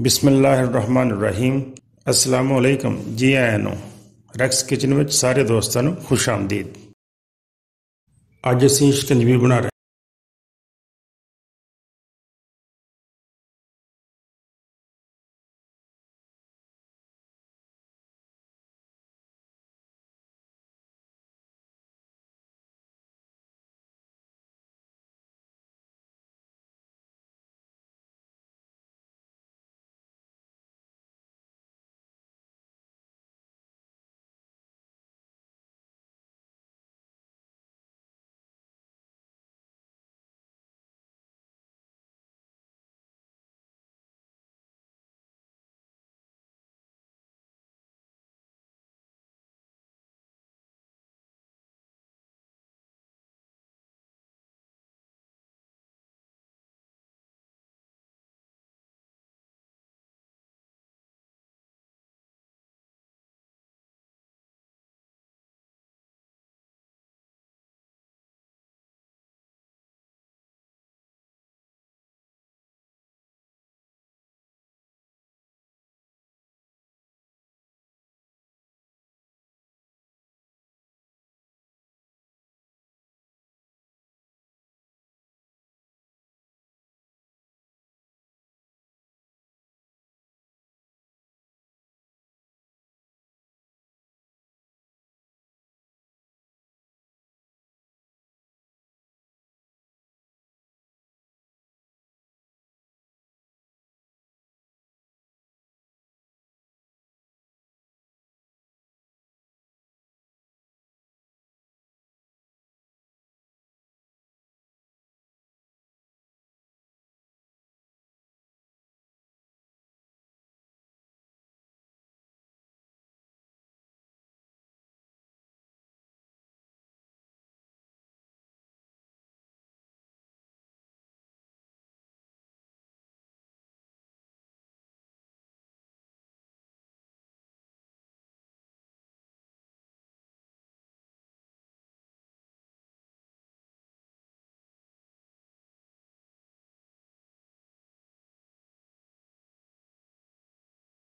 ਬਿਸਮਿਲ੍ਲਾਹਿਰਰਹਿਮਾਨਿਰਰਹੀਮ। ਅਸਲਾਮੁ ਅਲੈਕਮ ਜੀ ਆਇਆਂ ਨੂੰ। ਰੈਕਸ ਕਿਚਨ ਵਿੱਚ ਸਾਰੇ ਦੋਸਤਾਂ ਨੂੰ ਖੁਸ਼ ਆਮਦੀਦ। ਅੱਜ ਅਸੀਂ ਸ਼ਿਕੰਜਵੀ ਬਣਾ ਰਹੇ